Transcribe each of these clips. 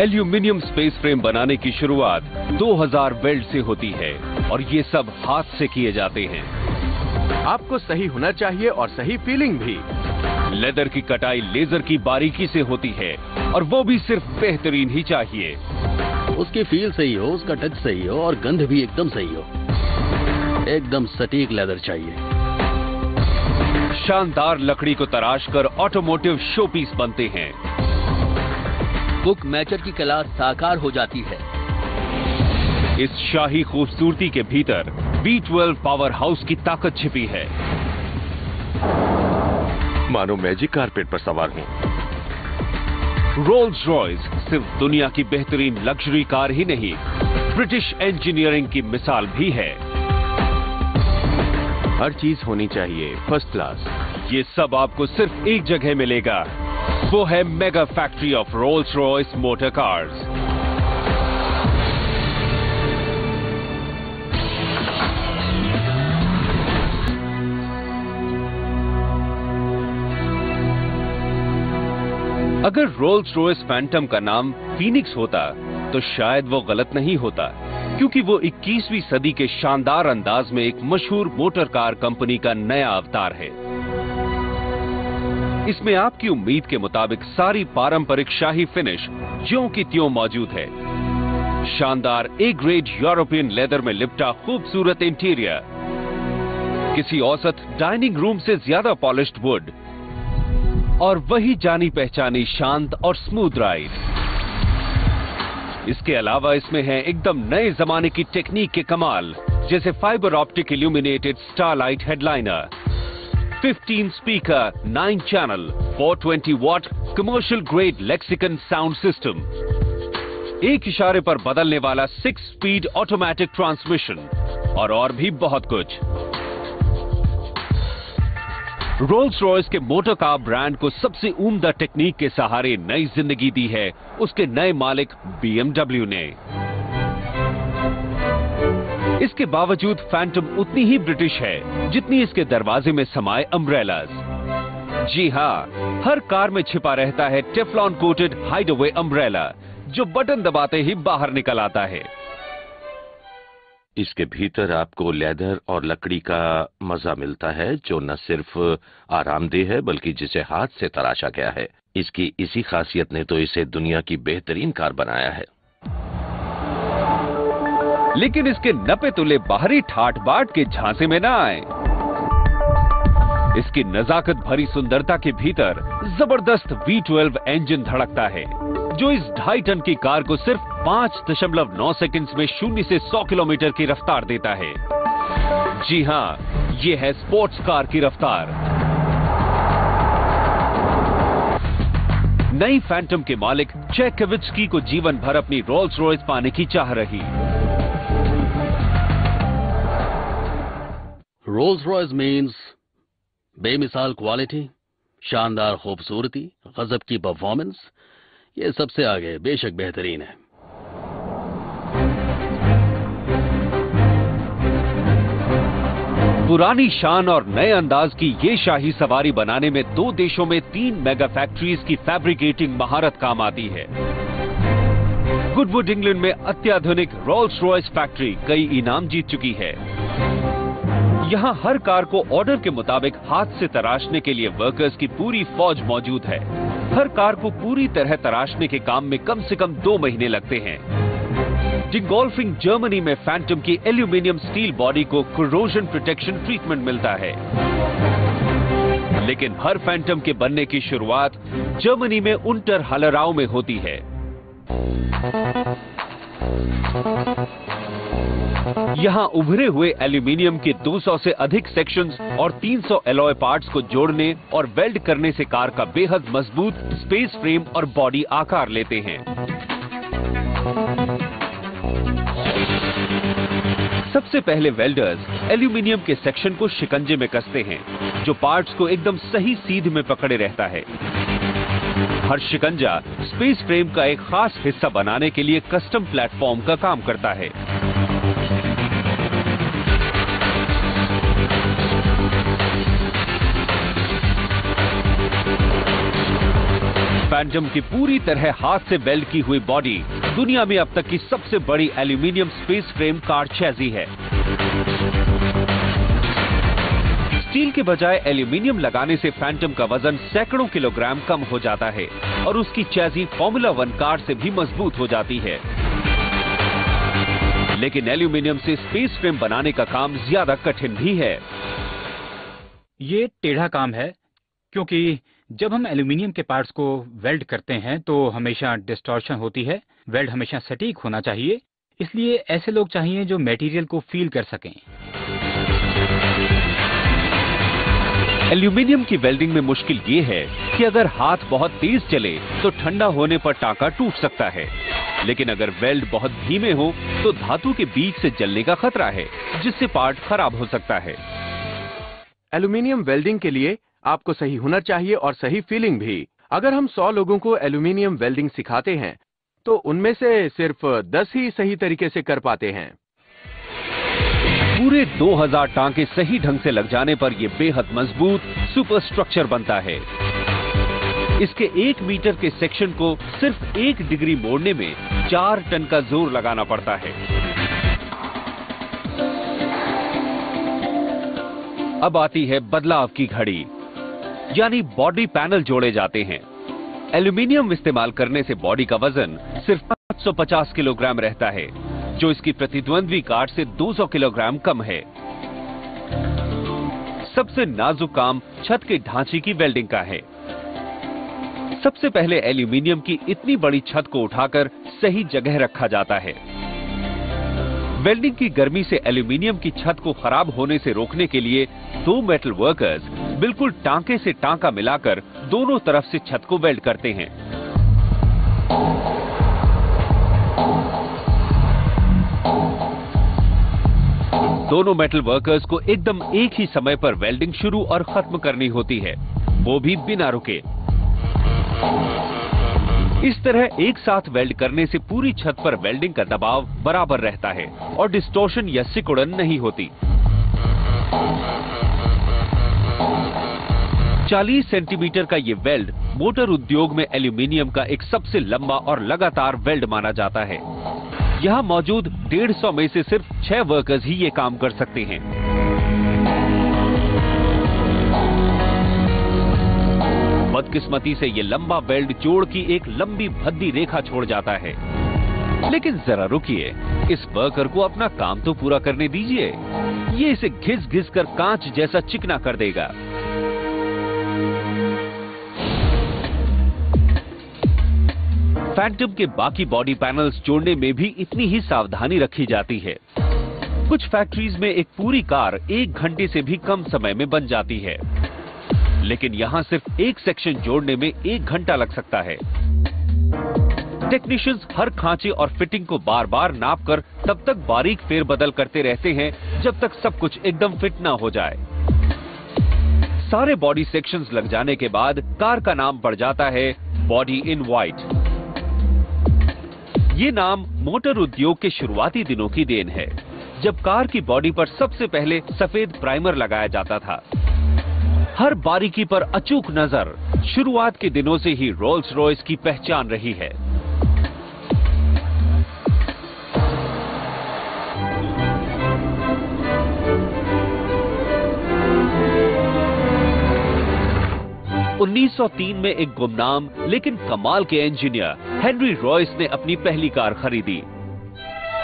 Aluminium space frame बनाने की शुरुआत 2000 वेल्ड से होती है और ये सब हाथ से किए जाते हैं। आपको सही होना चाहिए और सही फीलिंग भी। लेदर की कटाई लेजर की बारीकी से होती है और वो भी सिर्फ़ बेहतरीन ही चाहिए। उसकी फील सही हो उसका टच सही हो और गंध भी एकदम सही हो। एकदम सटीक लेदर चाहिए। शानदार लकड़ी को तराश कर ऑटोमोटिव शोपीस बनते हैं। बुक मैचर की कला साकार हो जाती है। इस शाही खूबसूरती के भीतर B12 पावर हाउस की ताकत छिपी है। मानो मैजिक कारपेट पर सवार हूँ। रोल्स रॉयस सिर्फ़ दुनिया की बेहतरीन लग्जरी कार ही नहीं ब्रिटिश इंजीनियरिंग की मिसाल भी है। हर चीज़ होनी चाहिए फ़र्स्ट क्लास ये सब आपको सिर्फ़ एक जगह मिलेगा। वो है mega factory of Rolls Royce motor cars अगर रोल्स रॉयस फैंटम का नाम फीनिक्स होता तो शायद वो गलत नहीं होता, क्योंकि वो 21वीं सदी के शानदार अंदाज में एक मशहूर मोटर कार कंपनी का नया अवतार है। इसमें आपकी उम्मीद के मुताबिक सारी पारंपरिक शाही फिनिश ज्यों की त्यों मौजूद है। शानदार ए ग्रेड यूरोपियन लेदर में लिपटा खूबसूरत इंटीरियर किसी औसत डाइनिंग रूम से ज़्यादा पॉलिश्ड वुड और वही जानी पहचानी शांत और स्मूथ राइड इसके अलावा इसमें है एकदम नए जमाने की टेक्निक के कमाल, जैसे fibre optic illuminated starlight headliner 15 speaker 9 channel 420 watt commercial grade Lexicon sound system एक इशारे पर बदलने वाला सिक्स स्पीड ऑटोमेटिक ट्रांसमिशन और और भी बहुत कुछ। रोल्स रॉयस के मोटर कार ब्रांड को सबसे उम्दा टेक्निक के सहारे नई ज़िंदगी दी है। उसके नए मालिक बीएमडब्ल्यू ने। इसके बावजूद फैंटम उतनी ही ब्रिटिश है जितनी इसके दरवाजे में समाये अम्ब्रेलाज जी हाँ हर कार में छिपा रहता है Teflon coated hide away umbrella जो बटन दबाते ही बाहर निकल आता है। इसके भीतर आपको लेदर और लकड़ी का मज़ा मिलता है जो न सिर्फ़ आरामदेह है बल्कि जिसे हाथ से तराशा गया है। इसकी इसी खासियत ने तो इसे दुनिया की बेहतरीन कार बनाया है। लेकिन इसके नपे तुले बाहरी ठाट बाट के झांसे में ना आए। इसकी नजाकत भरी सुंदरता के भीतर ज़बरदस्त V12 इंजन धड़कता है, जो इस ढाई टन की कार को सिर्फ़ पाँच दशमलव नौ सेकेंड में शून्य से सौ किलोमीटर की रफ्तार देता है। जी हाँ ये है स्पोर्ट्स कार की रफ्तार। नई फैंटम के मालिक चेकविट्सकी को जीवन भर अपनी रोल्स रॉयस पाने की चाह रही। रोल्स रॉयस मीन्स बेमिसाल क्वालिटी शानदार खूबसूरती, गजब की परफॉर्मेंस ये सबसे आगे बेशक बेहतरीन है। पुरानी शान और नए अंदाज की ये शाही सवारी बनाने में दो देशों में तीन मेगा फैक्ट्रीज की फैब्रिकेटिंग महारत काम आती है। गुडवुड इंग्लैंड में अत्याधुनिक रोल्स रॉयस फैक्ट्री कई इनाम जीत चुकी है। यहाँ हर कार को ऑर्डर के मुताबिक हाथ से तराशने के लिए वर्कर्स की पूरी फौज मौजूद है। हर कार को पूरी तरह तराशने के काम में कम से कम दो महीने लगते हैं। डिगोल्फिंग जर्मनी में फैंटम की एल्यूमिनियम स्टील बॉडी को कोरोजन प्रोटेक्शन ट्रीटमेंट मिलता है। लेकिन हर फैंटम के बनने की शुरुआत जर्मनी में उंटर हलराव में होती है। यहाँ उभरे हुए एल्यूमिनियम के 200 से अधिक सेक्शंस और 300 एलॉय पार्ट्स को जोड़ने और वेल्ड करने से कार का बेहद मज़बूत स्पेस फ्रेम और बॉडी आकार लेते हैं। सबसे पहले वेल्डर्स एल्यूमिनियम के सेक्शन को शिकंजे में कसते हैं, जो पार्ट्स को एकदम सही सीध में पकड़े रहता है। हर शिकंजा स्पेस फ्रेम का एक खास हिस्सा बनाने के लिए कस्टम प्लेटफॉर्म का काम करता है। फैंटम की पूरी तरह हाथ से वेल्ड की हुई बॉडी दुनिया में अब तक की सबसे बड़ी aluminium space frame car chassis है। स्टील के बजाय एल्यूमिनियम लगाने से फैंटम का वज़न सैकड़ों किलोग्राम कम हो जाता है और उसकी चैजी फॉर्मूला वन कार से भी मज़बूत हो जाती है। लेकिन एल्यूमिनियम से स्पेस फ्रेम बनाने का काम ज़्यादा कठिन भी है। ये टेढ़ा काम है, क्योंकि जब हम एल्यूमिनियम के पार्ट्स को वेल्ड करते हैं तो हमेशा डिस्टॉर्शन होती है। वेल्ड हमेशा सटीक होना चाहिए। इसलिए ऐसे लोग चाहिए जो मटेरियल को फील कर सकें। एल्यूमिनियम की वेल्डिंग में मुश्किल ये है कि अगर हाथ बहुत तेज चले तो ठंडा होने पर टाका टूट सकता है। लेकिन अगर वेल्ड बहुत धीमे हो तो धातु के बीच से जलने का खतरा है जिससे पार्ट खराब हो सकता है। एल्यूमिनियम वेल्डिंग के लिए आपको सही हुनर चाहिए और सही फीलिंग भी। अगर हम 100 लोगों को एल्यूमिनियम वेल्डिंग सिखाते हैं तो उनमें से सिर्फ़ 10 ही सही तरीके से कर पाते हैं। पूरे 2000 टांके सही ढंग से लग जाने पर यह बेहद मज़बूत सुपर स्ट्रक्चर बनता है। इसके एक मीटर के सेक्शन को सिर्फ़ एक डिग्री मोड़ने में चार टन का ज़ोर लगाना पड़ता है। अब आती है बदलाव की घड़ी। यानी बॉडी पैनल जोड़े जाते हैं। एल्यूमिनियम इस्तेमाल करने से बॉडी का वज़न सिर्फ़ 550 किलोग्राम रहता है, जो इसकी प्रतिद्वंद्वी कार से 200 किलोग्राम कम है। सबसे नाजुक काम छत के ढांचे की वेल्डिंग का है। सबसे पहले एल्यूमिनियम की इतनी बड़ी छत को उठाकर सही जगह रखा जाता है। वेल्डिंग की गर्मी से एल्यूमिनियम की छत को खराब होने से रोकने के लिए दो मेटल वर्कर्स बिल्कुल टांके से टांका मिलाकर दोनों तरफ़ से छत को वेल्ड करते हैं। दोनों मेटल वर्कर्स को एकदम एक ही समय पर वेल्डिंग शुरू और खत्म करनी होती है। वो भी बिना रुके। इस तरह एक साथ वेल्ड करने से पूरी छत पर वेल्डिंग का दबाव बराबर रहता है और डिस्टोशन या सिकुड़न नहीं होती। 40 सेंटीमीटर का ये वेल्ड मोटर उद्योग में एल्यूमिनियम का एक सबसे लंबा और लगातार वेल्ड माना जाता है। यहाँ मौजूद 150 में से सिर्फ़ छह वर्कर्स ही ये काम कर सकते हैं। बदकिस्मती से ये लंबा बेल्ट जोड़ की एक लंबी भद्दी रेखा छोड़ जाता है। लेकिन जरा रुकिए, इस वर्कर को अपना काम तो पूरा करने दीजिए। ये इसे घिस घिस कर कांच जैसा चिकना कर देगा। फैंटम के बाकी बॉडी पैनल्स जोड़ने में भी इतनी ही सावधानी रखी जाती है। कुछ फैक्ट्रीज में एक पूरी कार एक घंटे से भी कम समय में बन जाती है। लेकिन यहाँ सिर्फ़ एक सेक्शन जोड़ने में एक घंटा लग सकता है। टेक्नीशियंस हर खांचे और फिटिंग को बार बार नाप कर तब तक बारीक फेरबदल करते रहते हैं, जब तक सब कुछ एकदम फिट ना हो जाए। सारे बॉडी सेक्शंस लग जाने के बाद कार का नाम पड़ जाता है बॉडी इन व्हाइट ये नाम मोटर उद्योग के शुरुआती दिनों की देन है, जब कार की बॉडी पर सबसे पहले सफ़ेद प्राइमर लगाया जाता था। हर बारीकी पर अचूक नज़र शुरुआत के दिनों से ही रोल्स रॉयस की पहचान रही है। उन्नीस सौ तीन में एक गुमनाम, लेकिन कमाल के इंजीनियर हेनरी रॉयस ने अपनी पहली कार खरीदी।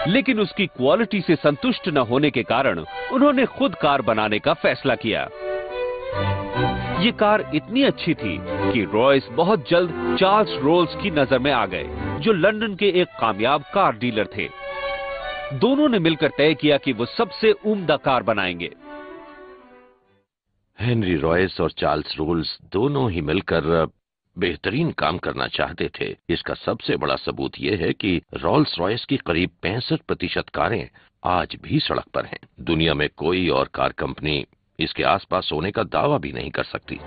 लेकिन उसकी क्वालिटी से संतुष्ट न होने के कारण उन्होंने खुद कार बनाने का फैसला किया। ये कार इतनी अच्छी थी कि रॉयस बहुत जल्द चार्ल्स रोल्स की नज़र में आ गए, जो लंदन के एक कामयाब कार डीलर थे। दोनों ने मिलकर तय किया कि वो सबसे उम्दा कार बनाएँगे। हेनरी रॉयस और चार्ल्स रोल्स दोनों ही मिलकर बेहतरीन काम करना चाहते थे। इसका सबसे बड़ा सबूत यह है कि रॉल्स रॉयस की करीब पैंसठ प्रतिशत कारें आज भी सड़क पर हैं। दुनिया में कोई और कार कंपनी इसके आसपास होने का दावा भी नहीं कर सकती।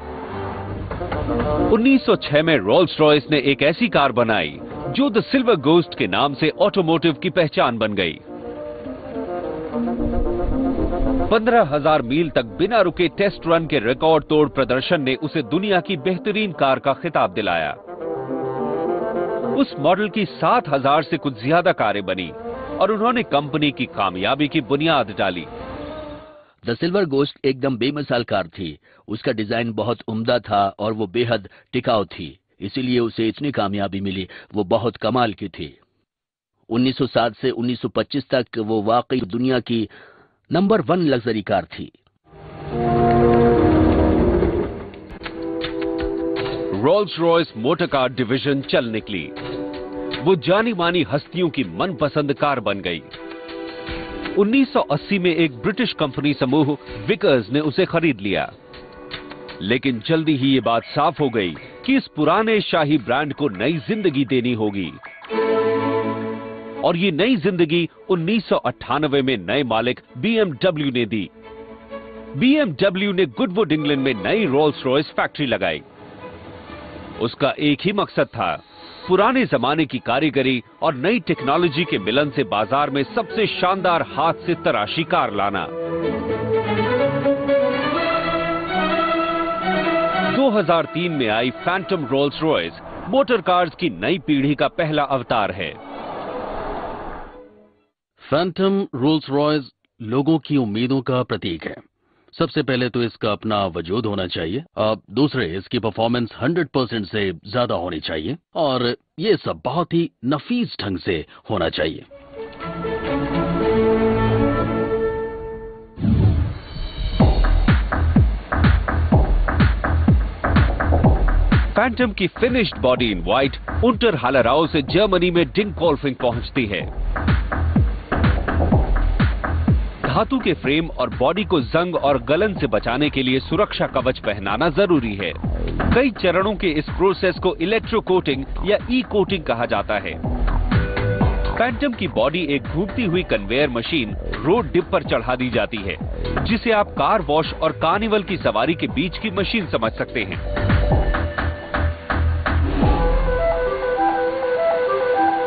1906 में रोल्स रॉयस ने एक ऐसी कार बनाई, जो द सिल्वर गोस्ट के नाम से ऑटोमोटिव की पहचान बन गई। पंद्रह हज़ार मील तक बिना रुके टेस्ट रन के रिकॉर्ड तोड़ प्रदर्शन ने उसे दुनिया की बेहतरीन कार का खिताब दिलाया। उस मॉडल की सात हज़ार से कुछ ज़्यादा कारें बनी और उन्होंने कंपनी की कामयाबी की बुनियाद डाली। द सिल्वर गोस्ट एकदम बेमिसाल कार थी। उसका डिज़ाइन बहुत उम्दा था और वो बेहद टिकाऊ थी। इसीलिए उसे इतनी कामयाबी मिली। वो बहुत कमाल की थी। 1907 से 1925 तक वो वाकई दुनिया की नंबर वन लग्जरी कार थी। Rolls Royce motor car division चल निकली वो जानी मानी हस्तियों की मनपसंद कार बन गई। 1980 में एक ब्रिटिश कंपनी समूह विकर्स ने उसे खरीद लिया। लेकिन जल्दी ही ये बात साफ़ हो गई कि इस पुराने शाही ब्रांड को नई ज़िंदगी देनी होगी। और ये नई ज़िंदगी 1998 में नए मालिक बीएमडब्ल्यू ने दी। बीएमडब्ल्यू ने गुडवुड इंग्लैंड में नई रोल्स रॉयस फैक्ट्री लगाई। उसका एक ही मकसद था पुराने जमाने की कारीगरी और नई टेक्नोलॉजी के मिलन से बाज़ार में सबसे शानदार हाथ से तराशी कार लाना। 2003 में आई Phantom Rolls Royce motor cars की नई पीढ़ी का पहला अवतार है। फैंटम रोल्स रॉयस लोगों की उम्मीदों का प्रतीक है। सबसे पहले तो इसका अपना वजूद होना चाहिए। अब दूसरे, इसकी परफॉर्मेंस 100 परसेंट से ज़्यादा होनी चाहिए और ये सब बहुत ही नफीस ढंग से होना चाहिए। फैंटम की फिनिश्ड बॉडी इन व्हाइट उंटर हालराओ से जर्मनी में डिंग कॉल्फिंग पहुँचती है। धातु के फ्रेम और बॉडी को जंग और गलन से बचाने के लिए सुरक्षा कवच पहनाना ज़रूरी है। कई चरणों के इस प्रोसेस को इलेक्ट्रो कोटिंग या ई कोटिंग कहा जाता है। पैंटम की बॉडी एक घूमती हुई कन्वेयर मशीन रोड डिप पर चढ़ा दी जाती है, जिसे आप कार वॉश और कार्निवल की सवारी के बीच की मशीन समझ सकते हैं।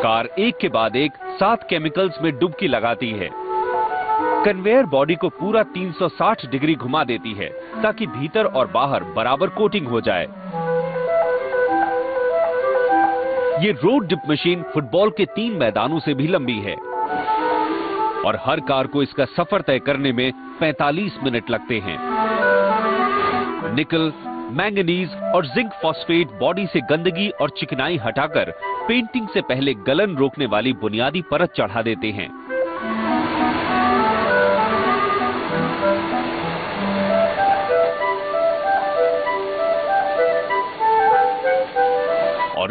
कार एक के बाद एक सात केमिकल्स में डुबकी लगाती है। कन्वेयर बॉडी को पूरा 360 डिग्री घुमा देती है, ताकि भीतर और बाहर बराबर कोटिंग हो जाए। ये रोड डिप मशीन फुटबॉल के तीन मैदानों से भी लंबी है। और हर कार को इसका सफ़र तय करने में 45 मिनट लगते हैं। निकल, मैंगनीज और जिंक फॉस्फेट बॉडी से गंदगी और चिकनाई हटाकर पेंटिंग से पहले गलन रोकने वाली बुनियादी परत चढ़ा देते हैं।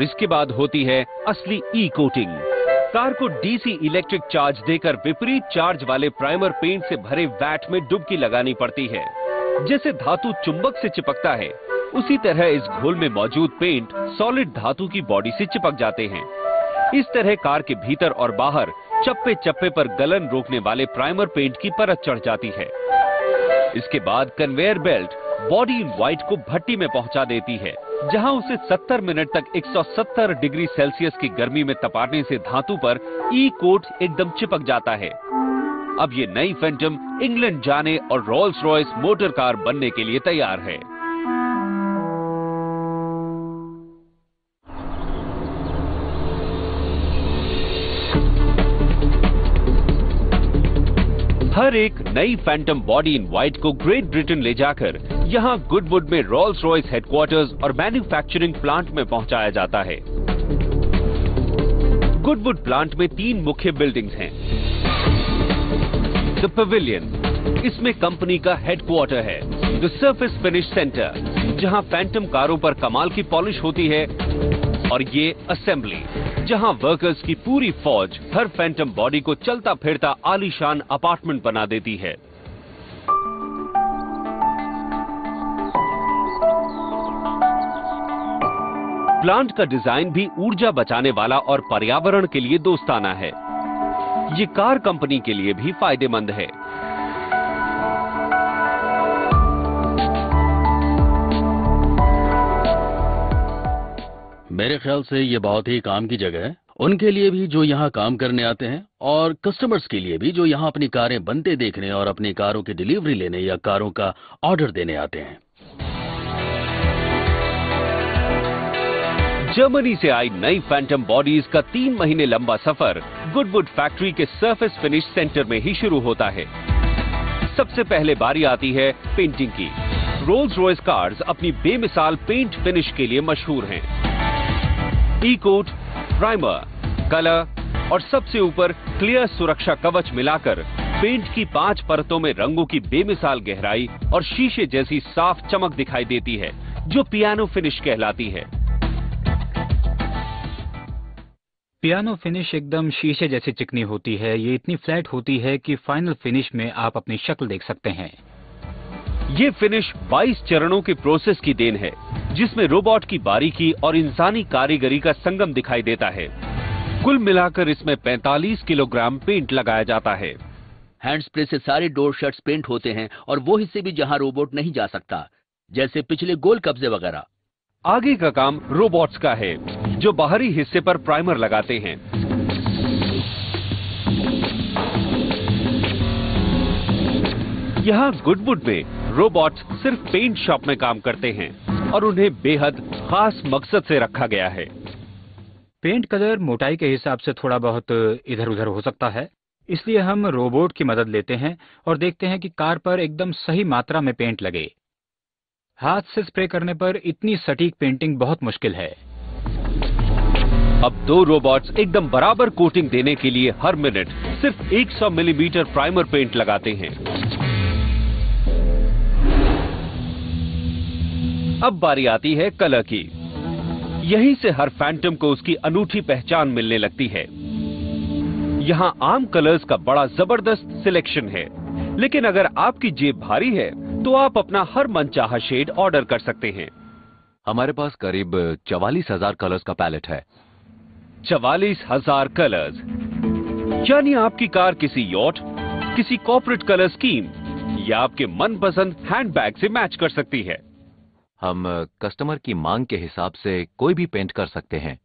और इसके बाद होती है असली ई कोटिंग कार को डीसी इलेक्ट्रिक चार्ज देकर विपरीत चार्ज वाले प्राइमर पेंट से भरे वैट में डुबकी लगानी पड़ती है। जैसे धातु चुंबक से चिपकता है, उसी तरह इस घोल में मौजूद पेंट सॉलिड धातु की बॉडी से चिपक जाते हैं। इस तरह कार के भीतर और बाहर चप्पे चप्पे पर गलन रोकने वाले प्राइमर पेंट की परत चढ़ जाती है। इसके बाद conveyor belt body in white को भट्टी में पहुँचा देती है। जहाँ उसे 70 मिनट तक 170 डिग्री सेल्सियस की गर्मी में तपाने से धातु पर ई कोट एकदम चिपक जाता है। अब ये नई फैंटम इंग्लैंड जाने और रॉल्स रॉयस मोटर कार बनने के लिए तैयार है। हर एक नई फैंटम बॉडी इन व्हाइट को ग्रेट ब्रिटेन ले जाकर यहाँ गुडवुड में रॉल्स रॉयस हेडक्वार्टर्स और मैन्युफैक्चरिंग प्लांट में पहुँचाया जाता है। गुडवुड प्लांट में तीन मुख्य बिल्डिंग्स हैं। द पवेलियन इसमें कंपनी का हेडक्वार्टर है। द सर्फिस फिनिश सेंटर जहाँ फैंटम कारों पर कमाल की पॉलिश होती है। और ये असेंबली, जहाँ वर्कर्स की पूरी फौज हर फैंटम बॉडी को चलता फिरता आलीशान अपार्टमेंट बना देती है। प्लांट का डिज़ाइन भी ऊर्जा बचाने वाला और पर्यावरण के लिए दोस्ताना है। ये कार कंपनी के लिए भी फ़ायदेमंद है। मेरे ख्याल से ये बहुत ही काम की जगह है। उनके लिए भी जो यहाँ काम करने आते हैं और कस्टमर्स के लिए भी जो यहाँ अपनी कारें बनते देखने और अपनी कारों की डिलीवरी लेने या कारों का ऑर्डर देने आते हैं। जर्मनी से आई नई फैंटम बॉडीज का तीन महीने लंबा सफ़र गुडवुड फैक्ट्री के सरफेस फिनिश सेंटर में ही शुरू होता है। सबसे पहले बारी आती है पेंटिंग की। रोल्स रॉयस कार्स अपनी बेमिसाल पेंट फिनिश के लिए मशहूर हैं। ई कोट प्राइमर कलर और सबसे ऊपर क्लियर सुरक्षा कवच मिलाकर पेंट की पाँच परतों में रंगों की बेमिसाल गहराई और शीशे जैसी साफ़ चमक दिखाई देती है, जो पियानो फिनिश कहलाती है। पियानो फिनिश एकदम शीशे जैसी चिकनी होती है। ये इतनी फ्लैट होती है कि फाइनल फिनिश में आप अपनी शक्ल देख सकते हैं। ये फिनिश 22 चरणों के प्रोसेस की देन है जिसमें रोबोट की बारीकी और इंसानी कारीगरी का संगम दिखाई देता है। कुल मिलाकर इसमें 45 किलोग्राम पेंट लगाया जाता है। हैंड स्प्रे से सारे डोर शर्ट्स पेंट होते हैं और वो हिस्से भी जहाँ रोबोट नहीं जा सकता जैसे पिछले गोल कब्जे वगैरह। आगे का काम रोबोट्स का है जो बाहरी हिस्से पर प्राइमर लगाते हैं। यहाँ गुडवुड में रोबोट्स सिर्फ़ पेंट शॉप में काम करते हैं और उन्हें बेहद खास मकसद से रखा गया है। पेंट कलर मोटाई के हिसाब से थोड़ा बहुत इधर उधर हो सकता है इसलिए हम रोबोट की मदद लेते हैं और देखते हैं कि कार पर एकदम सही मात्रा में पेंट लगे। हाथ से स्प्रे करने पर इतनी सटीक पेंटिंग बहुत मुश्किल है। अब दो रोबोट्स एकदम बराबर कोटिंग देने के लिए हर मिनट सिर्फ़ 100 मिलीमीटर प्राइमर पेंट लगाते हैं। अब बारी आती है कलर की। यहीं से हर फैंटम को उसकी अनूठी पहचान मिलने लगती है। यहाँ आम कलर्स का बड़ा ज़बरदस्त सिलेक्शन है। लेकिन अगर आपकी जेब भारी है तो आप अपना हर मनचाहा शेड ऑर्डर कर सकते हैं। हमारे पास करीब चवालीस हज़ार कलर्स का पैलेट है। चवालीस हज़ार कलर्स यानी आपकी कार किसी यॉट किसी कॉर्पोरेट कलर स्कीम या आपके मनपसंद हैंडबैग से मैच कर सकती है। हम कस्टमर की मांग के हिसाब से कोई भी पेंट कर सकते हैं।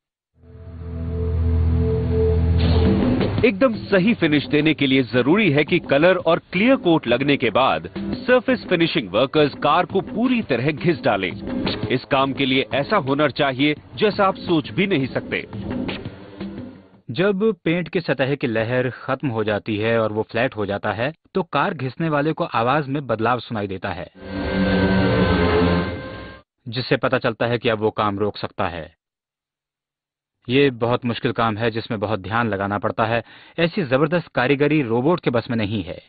एकदम सही फिनिश देने के लिए ज़रूरी है कि कलर और क्लियर कोट लगने के बाद सरफेस फिनिशिंग वर्कर्स कार को पूरी तरह घिस डालें। इस काम के लिए ऐसा हुनर चाहिए जैसा आप सोच भी नहीं सकते। जब पेंट की सतह की लहर खत्म हो जाती है और वो फ्लैट हो जाता है तो कार घिसने वाले को आवाज़ में बदलाव सुनाई देता है। जिससे पता चलता है कि अब वो काम रोक सकता है। ये बहुत मुश्किल काम है जिसमें बहुत ध्यान लगाना पड़ता है। ऐसी ज़बरदस्त कारीगरी रोबोट के बस में नहीं है।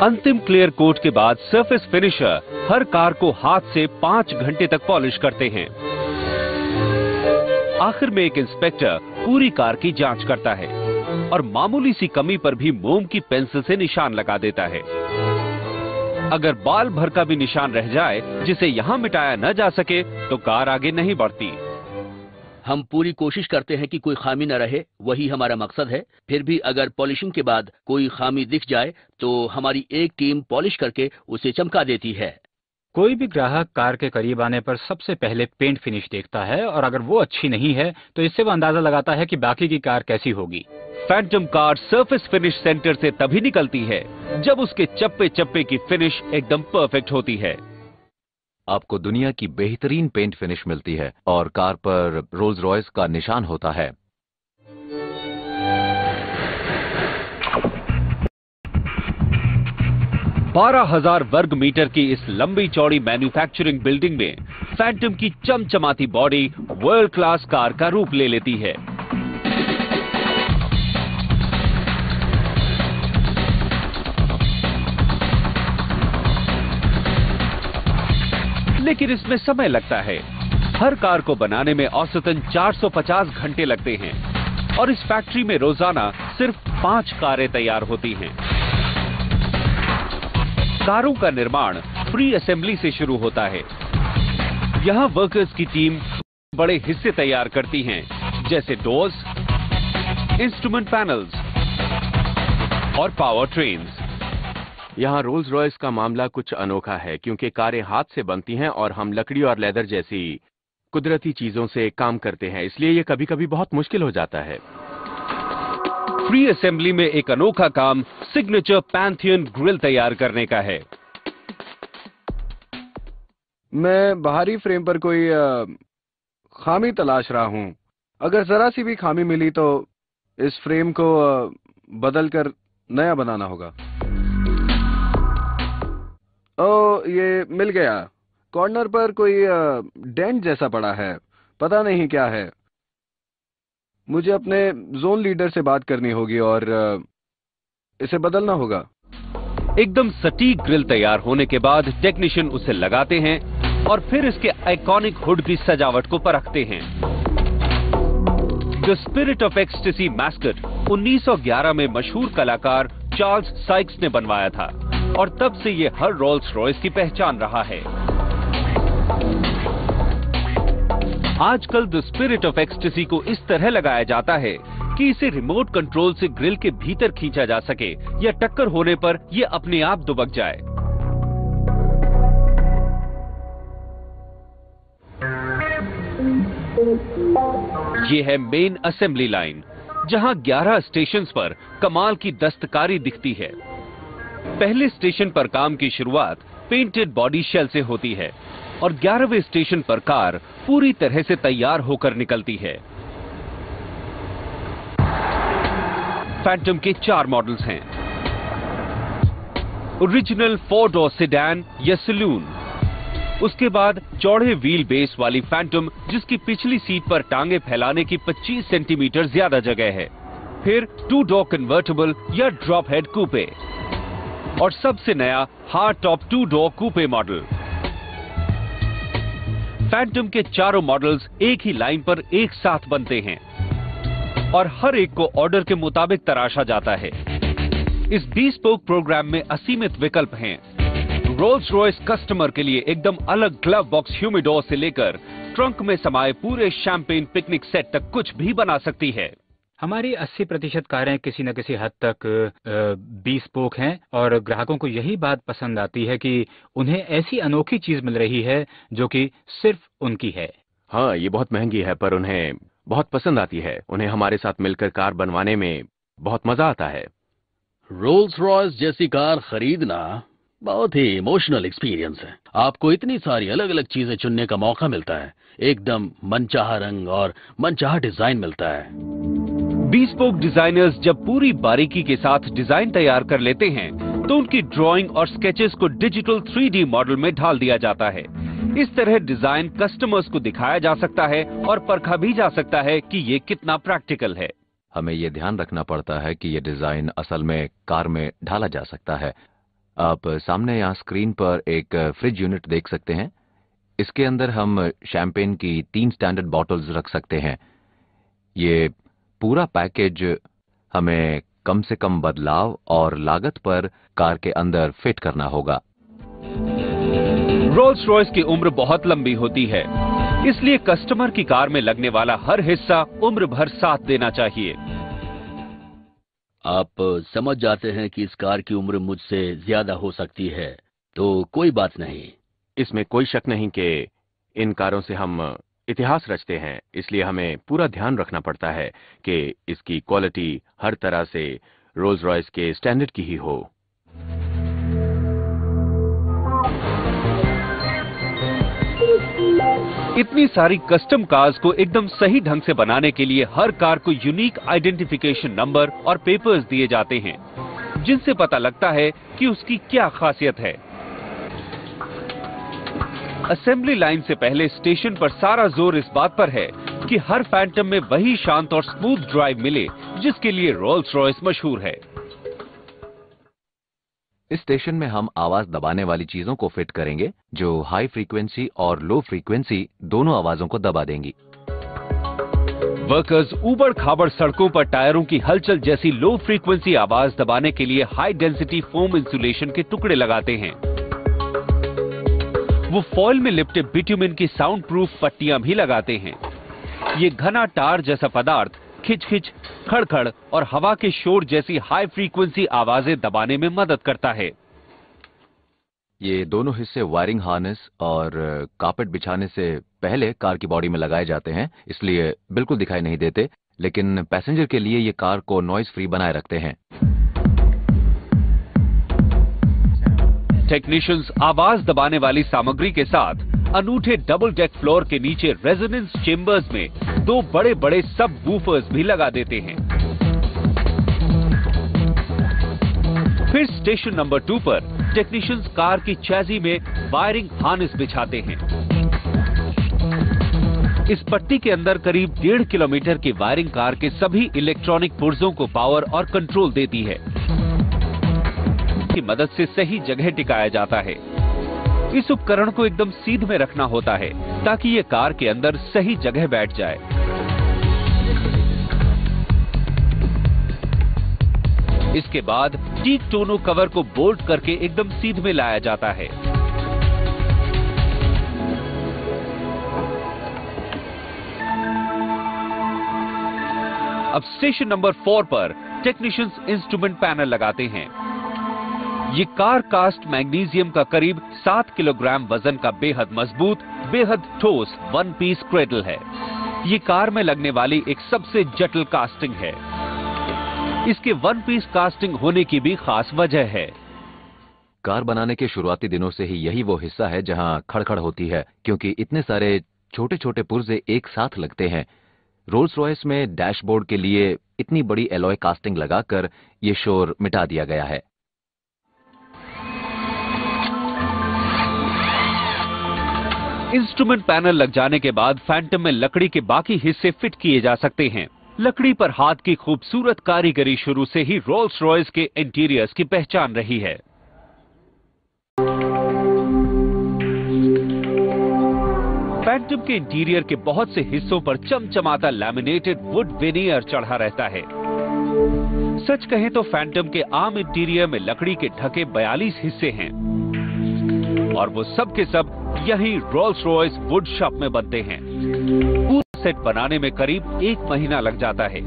अंतिम क्लियर कोट के बाद सरफेस फिनिशर हर कार को हाथ से पाँच घंटे तक पॉलिश करते हैं। आखिर में एक इंस्पेक्टर पूरी कार की जाँच करता है और मामूली सी कमी पर भी मोम की पेंसिल से निशान लगा देता है। अगर बाल भर का भी निशान रह जाए, जिसे यहाँ मिटाया न जा सके तो कार आगे नहीं बढ़ती। हम पूरी कोशिश करते हैं कि कोई खामी न रहे, वही हमारा मकसद है। फिर भी अगर पॉलिशिंग के बाद कोई खामी दिख जाए तो हमारी एक टीम पॉलिश करके उसे चमका देती है। कोई भी ग्राहक कार के करीब आने पर सबसे पहले पेंट फिनिश देखता है और अगर वो अच्छी नहीं है तो इससे वो अंदाज़ा लगाता है कि बाकी की कार कैसी होगी। Phantom car surface finish centre से तभी निकलती है, जब उसके चप्पे चप्पे की फिनिश एकदम परफेक्ट होती है। आपको दुनिया की बेहतरीन पेंट फिनिश मिलती है और कार पर रोल्स रॉयस का निशान होता है। बारह हज़ार वर्ग मीटर की इस लंबी चौड़ी मैन्युफैक्चरिंग बिल्डिंग में फैंटम की चमचमाती बॉडी वर्ल्ड क्लास कार का रूप ले लेती है। लेकिन इसमें समय लगता है। हर कार को बनाने में औसतन 450 घंटे लगते हैं और इस फैक्ट्री में रोज़ाना सिर्फ़ पाँच कारें तैयार होती हैं। कारों का निर्माण प्री असेंबली से शुरू होता है। यहाँ वर्कर्स की टीम बड़े हिस्से तैयार करती हैं, जैसे डोर्स इंस्ट्रूमेंट पैनल्स और पावर ट्रेन्स यहाँ रोल्स रॉयस का मामला कुछ अनोखा है, क्योंकि कारें हाथ से बनती हैं और हम लकड़ी और लेदर जैसी कुदरती चीज़ों से काम करते हैं, इसलिए ये कभी कभी बहुत मुश्किल हो जाता है। प्री असेंबली में एक अनोखा काम सिग्नेचर पैंथियन ग्रिल तैयार करने का है। मैं बाहरी फ्रेम पर कोई खामी तलाश रहा हूँ। अगर जरा सी भी खामी मिली तो इस फ्रेम को बदल कर नया बनाना होगा। ओ, ये मिल गया। कॉर्नर पर कोई डेंट जैसा पड़ा है। पता नहीं क्या है। मुझे अपने जोन लीडर से बात करनी होगी और इसे बदलना होगा। एकदम सटीक ग्रिल तैयार होने के बाद टेक्नीशियन उसे लगाते हैं और फिर इसके आइकॉनिक हुड की सजावट को परखते हैं। The spirit of ecstasy mascot 1911 में मशहूर कलाकार चार्ल्स साइक्स ने बनवाया था और तब से ये हर रोल्स रॉयस की पहचान रहा है। आजकल द स्पिरिट ऑफ़ एक्सटेसी को इस तरह लगाया जाता है कि इसे रिमोट कंट्रोल से ग्रिल के भीतर खींचा जा सके या टक्कर होने पर ये अपने आप दुबक जाए। ये है मेन असेंबली लाइन जहाँ 11 स्टेशंस पर कमाल की दस्तकारी दिखती है। पहले स्टेशन पर काम की शुरुआत पेंटेड बॉडी शेल से होती है। और 11वें स्टेशन पर कार पूरी तरह से तैयार होकर निकलती है। फैंटम के चार मॉडल्स हैं। ओरिजिनल फोर डोर सिडैन या सलून उसके बाद चौड़े व्हील बेस वाली फैंटम जिसकी पिछली सीट पर टांगे फैलाने की 25 सेंटीमीटर ज़्यादा जगह है। फिर टू डोर कन्वर्टेबल या ड्रॉप हेड कूपे और सबसे नया hard top two door coupe model Phantom के चारों मॉडल्स एक ही लाइन पर एक साथ बनते हैं। और हर एक को ऑर्डर के मुताबिक तराशा जाता है। इस बी स्पोक प्रोग्राम में असीमित विकल्प हैं। रोल्स रॉयस कस्टमर के लिए एकदम अलग ग्लव बॉक्स ह्यूमिडोर से लेकर ट्रंक में समाये पूरे शैंपेन पिकनिक सेट तक कुछ भी बना सकती है। हमारी 80 प्रतिशत कारें किसी न किसी हद तक बी स्पोक हैं और ग्राहकों को यही बात पसंद आती है कि उन्हें ऐसी अनोखी चीज़ मिल रही है जो कि सिर्फ़ उनकी है। हाँ ये बहुत महँगी है पर उन्हें बहुत पसंद आती है। उन्हें हमारे साथ मिलकर कार बनवाने में बहुत मज़ा आता है। रोल्स रॉयस जैसी कार खरीदना बहुत ही इमोशनल एक्सपीरियंस है। आपको इतनी सारी अलग अलग चीज़ें चुनने का मौका मिलता है। एकदम मनचाहा रंग और मनचाहा डिज़ाइन मिलता है। बीस्पोक डिजाइनर्स जब पूरी बारीकी के साथ डिज़ाइन तैयार कर लेते हैं तो उनकी ड्राइंग और स्केचेस को डिजिटल 3D मॉडल में ढाल दिया जाता है। इस तरह डिज़ाइन कस्टमर्स को दिखाया जा सकता है और परखा भी जा सकता है कि ये कितना प्रैक्टिकल है। हमें ये ध्यान रखना पड़ता है कि ये डिज़ाइन असल में कार में ढाला जा सकता है। आप सामने यहाँ स्क्रीन पर एक फ्रिज यूनिट देख सकते हैं। इसके अंदर हम शैंपेन की तीन स्टैंडर्ड बॉटल्स रख सकते हैं। ये पूरा पैकेज हमें कम से कम बदलाव और लागत पर कार के अंदर फिट करना होगा। रोल्स रॉयस की उम्र बहुत लंबी होती है। इसलिए कस्टमर की कार में लगने वाला हर हिस्सा उम्र भर साथ देना चाहिए। आप समझ जाते हैं कि इस कार की उम्र मुझसे ज़्यादा हो सकती है तो कोई बात नहीं। इसमें कोई शक नहीं कि इन कारों से हम इतिहास रचते हैं, इसलिए हमें पूरा ध्यान रखना पड़ता है कि इसकी क्वालिटी हर तरह से रोल्स रॉयस के स्टैंडर्ड की ही हो। इतनी सारी कस्टम कार्स को एकदम सही ढंग से बनाने के लिए हर कार को यूनिक आइडेंटिफिकेशन नंबर और पेपर्स दिए जाते हैं, जिनसे पता लगता है कि उसकी क्या खासियत है। असेंबली लाइन से पहले स्टेशन पर सारा ज़ोर इस बात पर है कि हर फैंटम में वही शांत और स्मूथ ड्राइव मिले जिसके लिए रोल्स रॉयस मशहूर है। इस स्टेशन में हम आवाज़ दबाने वाली चीज़ों को फिट करेंगे जो हाई फ्रीक्वेंसी और लो फ्रीक्वेंसी दोनों आवाजों को दबा देंगी। वर्कर्स ऊबड़ खाबड़ सड़कों पर टायरों की हलचल जैसी लो फ्रीक्वेंसी आवाज़ दबाने के लिए हाई डेंसिटी फोम इंसुलेशन के टुकड़े लगाते हैं। वो फॉइल में लिपटे बिट्यूमिन की साउंड प्रूफ पट्टियाँ भी लगाते हैं। ये घना टार जैसा पदार्थ खिच-खिच, खड़खड़ और हवा के शोर जैसी हाई फ्रीक्वेंसी आवाज़ें दबाने में मदद करता है। ये दोनों हिस्से वायरिंग हार्नेस और कारपेट बिछाने से पहले कार की बॉडी में लगाए जाते हैं इसलिए बिल्कुल दिखाई नहीं देते लेकिन पैसेंजर के लिए ये कार को नॉइस फ्री बनाए रखते हैं। टेक्नीशियंस आवाज़ दबाने वाली सामग्री के साथ अनूठे डबल डेक फ्लोर के नीचे रेजोनेंस चेम्बर्स में दो बड़े बड़े सब वूफर्स भी लगा देते हैं। फिर स्टेशन नंबर टू पर टेक्नीशियंस कार की चैजी में वायरिंग हार्नेस बिछाते हैं। इस पट्टी के अंदर करीब डेढ़ किलोमीटर की वायरिंग कार के सभी इलेक्ट्रॉनिक पुर्जों को पावर और कंट्रोल देती है। की मदद से सही जगह टिकाया जाता है। इस उपकरण को एकदम सीध में रखना होता है, ताकि ये कार के अंदर सही जगह बैठ जाए। इसके बाद टीक टोनो कवर को बोल्ट करके एकदम सीध में लाया जाता है। अब स्टेशन नंबर फोर पर टेक्नीशियंस इंस्ट्रूमेंट पैनल लगाते हैं। ये कार कास्ट मैग्नीशियम का करीब सात किलोग्राम वज़न का बेहद मज़बूत, बेहद ठोस वन पीस क्रेडल है। ये कार में लगने वाली एक सबसे जटिल कास्टिंग है। इसके वन पीस कास्टिंग होने की भी खास वजह है। कार बनाने के शुरुआती दिनों से ही यही वो हिस्सा है जहाँ खड़खड़ होती है, क्योंकि इतने सारे छोटे छोटे पुर्जे एक साथ लगते हैं। रोल्स रॉयस में डैशबोर्ड के लिए इतनी बड़ी एलॉय कास्टिंग लगाकर ये शोर मिटा दिया गया है। इंस्ट्रूमेंट पैनल लग जाने के बाद फैंटम में लकड़ी के बाकी हिस्से फिट किए जा सकते हैं। लकड़ी पर हाथ की खूबसूरत कारीगरी शुरू से ही रोल्स रॉयस के इंटीरियर्स की पहचान रही है। फैंटम के इंटीरियर के बहुत से हिस्सों पर चमचमाता लैमिनेटेड वुड वेनियर चढ़ा रहता है। सच कहें तो फैंटम के आम इंटीरियर में लकड़ी के ढके 42 हिस्से हैं। और वो सब के सब यही रोल्स रॉयस वुड शॉप में बनते हैं। पूरा सेट बनाने में करीब एक महीना लग जाता है।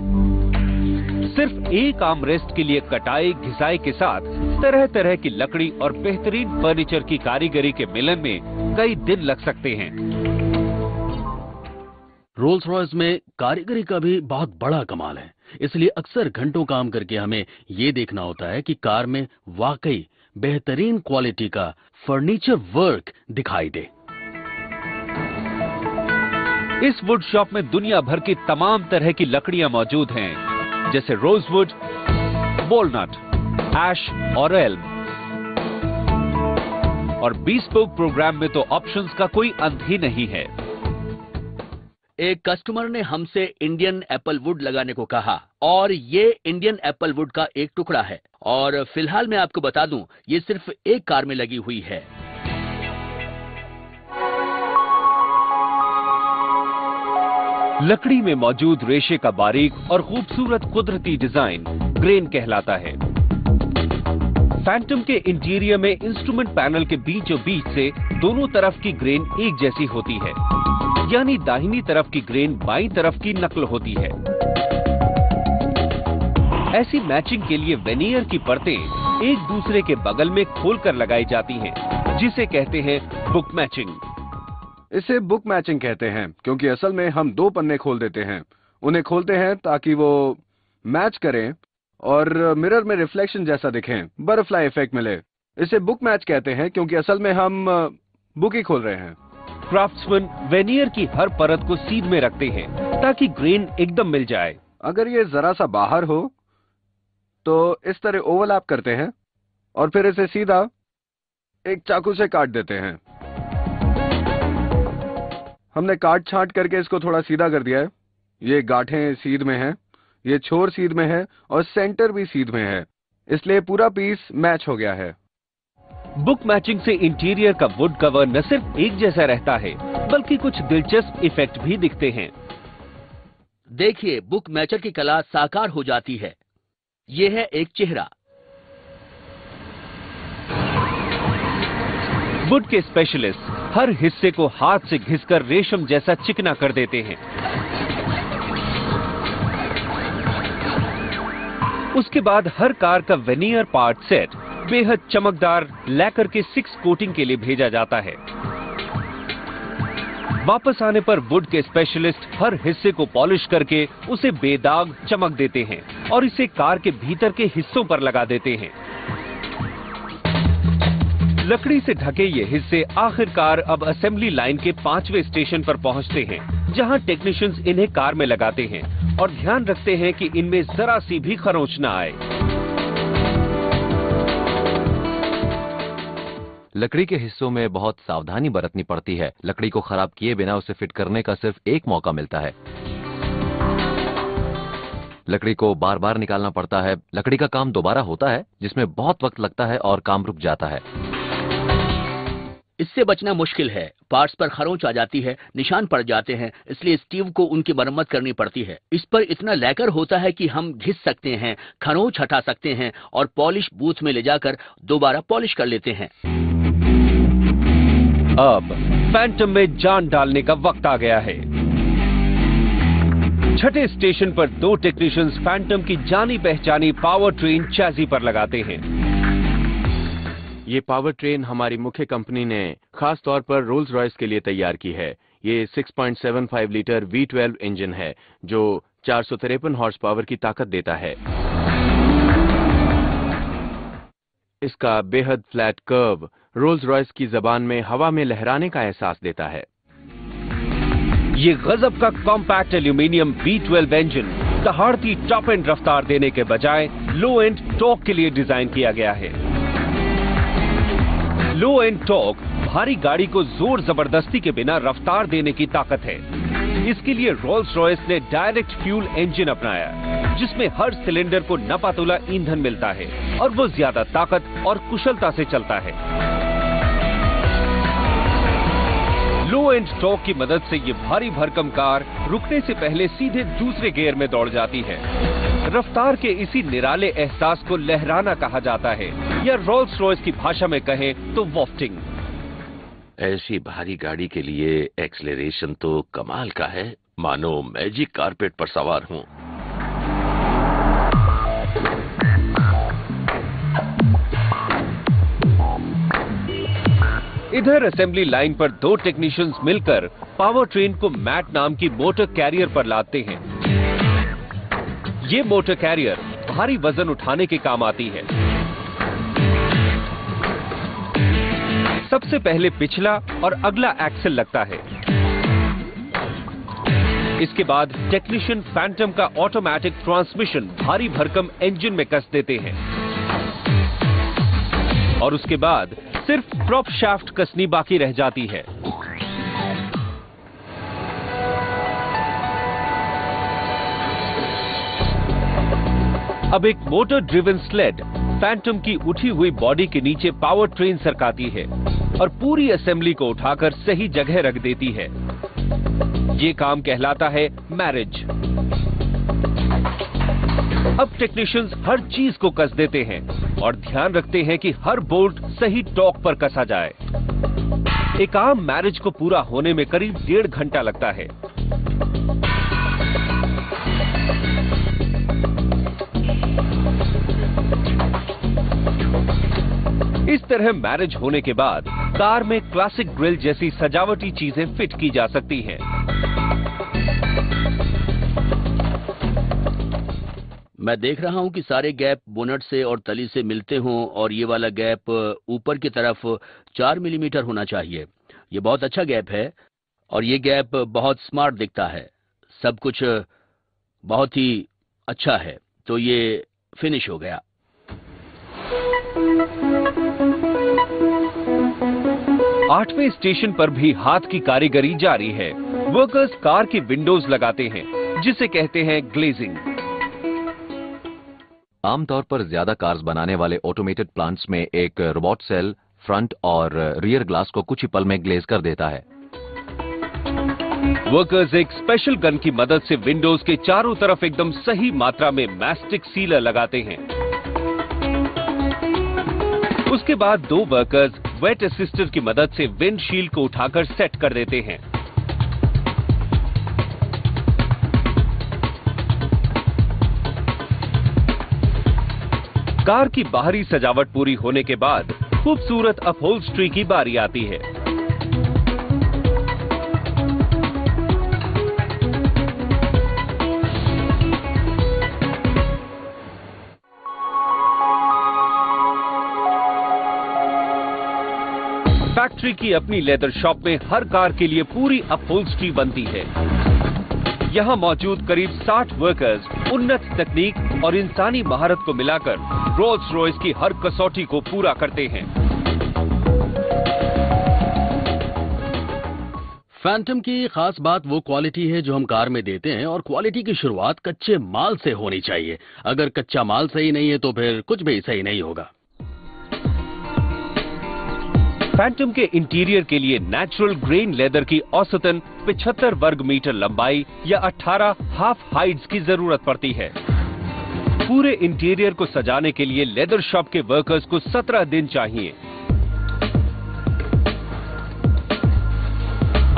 सिर्फ़ एक आर्म रेस्ट के लिए कटाई, घिसाई के साथ तरह तरह की लकड़ी और बेहतरीन फर्नीचर की कारीगरी के मिलन में कई दिन लग सकते हैं। रोल्स रॉयस में कारीगरी का भी बहुत बड़ा कमाल है। इसलिए अक्सर घंटों काम करके हमें ये देखना होता है कि कार में वाकई बेहतरीन क्वालिटी का फर्नीचर वर्क दिखाई दे। इस वुड शॉप में दुनिया भर की तमाम तरह की लकड़ियाँ मौजूद हैं, जैसे रोजवुड वॉलनट एश और एल्म और बीस्पोक प्रोग्राम में तो ऑप्शंस का कोई अंत ही नहीं है। एक कस्टमर ने हमसे इंडियन एप्पल वुड लगाने को कहा, और ये इंडियन एप्पल वुड का एक टुकड़ा है। और फ़िलहाल मैं आपको बता दूँ, ये सिर्फ़ एक कार में लगी हुई है। लकड़ी में मौजूद रेशे का बारीक और खूबसूरत कुदरती डिज़ाइन ग्रेन कहलाता है। फैंटम के इंटीरियर में इंस्ट्रूमेंट पैनल के बीचों बीच से दोनों तरफ़ की ग्रेन एक जैसी होती है। यानी दाहिनी तरफ़ की ग्रेन बाई तरफ़ की नकल होती है। ऐसी मैचिंग के लिए वेनियर की परतें एक दूसरे के बगल में खोलकर लगाई जाती हैं, जिसे कहते हैं बुक मैचिंग। इसे बुक मैचिंग कहते हैं क्योंकि असल में हम दो पन्ने खोल देते हैं। उन्हें खोलते हैं ताकि वो मैच करें और मिरर में रिफ्लेक्शन जैसा दिखें बटरफ्लाई इफ़ेक्ट मिले। इसे बुक मैच कहते हैं क्योंकि असल में हम बुक ही खोल रहे हैं। क्राफ्ट्समैन वेनियर की हर परत को सीध में रखते हैं, ताकि ग्रेन एकदम मिल जाए। अगर ये जरा सा बाहर हो तो इस तरह ओवरलैप करते हैं, और फिर इसे सीधा एक चाकू से काट देते हैं। हमने काट छांट करके इसको थोड़ा सीधा कर दिया है। ये गांठें सीध में हैं, ये छोर सीध में है, और सेंटर भी सीध में है। इसलिए पूरा पीस मैच हो गया है। बुक मैचिंग से इंटीरियर का वुड कवर न सिर्फ़ एक जैसा रहता है, बल्कि कुछ दिलचस्प इफ़ेक्ट भी दिखते हैं। देखिए, बुक मैचर की कला साकार हो जाती है। ये है एक चेहरा। वुड के स्पेशलिस्ट हर हिस्से को हाथ से घिसकर रेशम जैसा चिकना कर देते हैं। उसके बाद हर कार का वेनियर पार्ट सेट बेहद चमकदार लैकर के सिक्स कोटिंग के लिए भेजा जाता है। वापस आने पर वुड के स्पेशलिस्ट हर हिस्से को पॉलिश करके उसे बेदाग चमक देते हैं और इसे कार के भीतर के हिस्सों पर लगा देते हैं। लकड़ी से ढके ये हिस्से आखिरकार अब असेंबली लाइन के पांचवे स्टेशन पर पहुँचते हैं, जहाँ टेक्नीशियंस इन्हें कार में लगाते हैं और ध्यान रखते हैं कि इनमें जरा सी भी खरोच न आए। लकड़ी के हिस्सों में बहुत सावधानी बरतनी पड़ती है। लकड़ी को खराब किए बिना उसे फिट करने का सिर्फ़ एक मौका मिलता है। लकड़ी को बार बार निकालना पड़ता है। लकड़ी का काम दोबारा होता है, जिसमें बहुत वक्त लगता है और काम रुक जाता है। इससे बचना मुश्किल है। पार्ट्स पर खरोंच आ जाती है, निशान पड़ जाते हैं, इसलिए स्टीव को उनकी मरम्मत करनी पड़ती है। इस पर इतना लैकर होता है कि हम घिस सकते हैं, खरोंच हटा सकते हैं और पॉलिश बूथ में ले जाकर दोबारा पॉलिश कर लेते हैं। अब फैंटम में जान डालने का वक्त आ गया है। छठे स्टेशन पर दो टेक्नीशियंस फैंटम की जानी पहचानी पावर ट्रेन चैजी पर लगाते हैं। ये पावर ट्रेन हमारी मुख्य कंपनी ने खास तौर पर रोल्स रॉयस के लिए तैयार की है। ये 6.75 लीटर V12 इंजन है, जो चार सौ तिरपन हॉर्स पावर की ताकत देता है। इसका बेहद फ्लैट कर्व रोल्स रॉयस की जबान में हवा में लहराने का एहसास देता है। ये गजब का कॉम्पैक्ट एल्यूमिनियम B12 इंजन दहाड़ती टॉप एंड रफ्तार देने के बजाय लो एंड टॉक के लिए डिज़ाइन किया गया है। लो एंड टॉक भारी गाड़ी को ज़ोर ज़बरदस्ती के बिना रफ्तार देने की ताकत है। इसके लिए रोल्स रॉयस ने डायरेक्ट फ्यूल इंजन अपनाया, जिसमें हर सिलेंडर को नपातुला ईंधन मिलता है और वो ज़्यादा ताकत और कुशलता से चलता है। लो एंड टॉक की मदद से ये भारी भरकम कार रुकने से पहले सीधे दूसरे गियर में दौड़ जाती है। रफ्तार के इसी निराले एहसास को लहराना कहा जाता है। या रोल्स रॉयस की भाषा में कहें तो वॉफ्टिंग ऐसी भारी गाड़ी के लिए एक्सलेरेशन तो कमाल का है। मानो मैजिक कारपेट पर सवार हूँ। इधर असेंबली लाइन पर दो टेक्नीशियंस मिलकर पावर ट्रेन को मैट नाम की मोटर कैरियर पर लाते हैं। ये मोटर कैरियर भारी वज़न उठाने के काम आती है। सबसे पहले पिछला और अगला एक्सेल लगता है। इसके बाद टेक्नीशियन फैंटम का ऑटोमेटिक ट्रांसमिशन भारी भरकम इंजन में कस देते हैं। और उसके बाद सिर्फ़ प्रॉप शाफ्ट कसनी बाकी रह जाती है। अब एक मोटर ड्रिवन स्लेड फैंटम की उठी हुई बॉडी के नीचे पावर ट्रेन सरकाती है और पूरी असेंबली को उठाकर सही जगह रख देती है। ये काम कहलाता है मैरिज अब टेक्नीशियंस हर चीज़ को कस देते हैं और ध्यान रखते हैं कि हर बोल्ट सही टॉक पर कसा जाए। एक आम मैरिज को पूरा होने में करीब डेढ़ घंटा लगता है। इस तरह मैरिज होने के बाद कार में क्लासिक ग्रिल जैसी सजावटी चीज़ें फिट की जा सकती हैं। मैं देख रहा हूँ कि सारे गैप बोनट से और तली से मिलते हों और ये वाला गैप ऊपर की तरफ़ चार मिलीमीटर होना चाहिए। ये बहुत अच्छा गैप है और ये गैप बहुत स्मार्ट दिखता है। सब कुछ बहुत ही अच्छा है। तो ये फिनिश हो गया। आठवें स्टेशन पर भी हाथ की कारीगरी जारी है। वर्कर्स कार की विंडोज़ लगाते हैं जिसे कहते हैं ग्लेजिंग आमतौर पर ज़्यादा कार्स बनाने वाले ऑटोमेटेड प्लांट्स में एक रोबोट सेल फ्रंट और रियर ग्लास को कुछ ही पल में ग्लेज कर देता है। वर्कर्स एक स्पेशल गन की मदद से विंडोज़ के चारों तरफ़ एकदम सही मात्रा में मैस्टिक सीलर लगाते हैं। उसके बाद दो वर्कर्स वेट असिस्टर की मदद से विंडशील्ड को उठाकर सेट कर देते हैं। कार की बाहरी सजावट पूरी होने के बाद खूबसूरत अपहोल्स्ट्री की बारी आती है। अपहोल्स्ट्री की अपनी लेदर शॉप में हर कार के लिए पूरी अपहोल्स्ट्री बनती है। यहाँ मौजूद करीब 60 वर्कर्स उन्नत तकनीक और इंसानी महारत को मिलाकर रोल्स रॉयस की हर कसौटी को पूरा करते हैं। फैंटम की खास बात वो क्वालिटी है जो हम कार में देते हैं और क्वालिटी की शुरुआत कच्चे माल से होनी चाहिए। अगर कच्चा माल सही नहीं है तो फिर कुछ भी सही नहीं होगा। फैंटम के इंटीरियर के लिए नेचुरल ग्रेन लेदर की औसतन 75 वर्ग मीटर लंबाई या 18 हाफ़ हाइट्स की ज़रूरत पड़ती है। पूरे इंटीरियर को सजाने के लिए लेदर शॉप के वर्कर्स को 17 दिन चाहिए।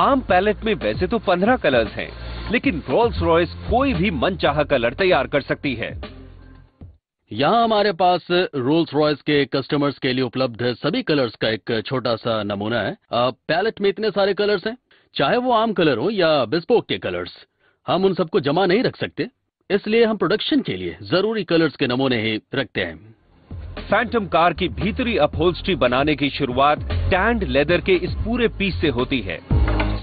आम पैलेट में वैसे तो 15 कलर्स हैं, लेकिन रोल्स रॉयस कोई भी मनचाहा कलर तैयार कर सकती है। यहाँ हमारे पास रोल्स रॉयस के कस्टमर्स के लिए उपलब्ध सभी कलर्स का एक छोटा सा नमूना है। पैलेट में इतने सारे कलर्स हैं, चाहे वो आम कलर हो या बिस्पोक के कलर्स हम उन सबको जमा नहीं रख सकते। इसलिए हम प्रोडक्शन के लिए ज़रूरी कलर्स के नमूने ही रखते हैं। फैंटम कार की भीतरी अपहोल्स्ट्री बनाने की शुरुआत टैंड लेदर के इस पूरे पीस से होती है।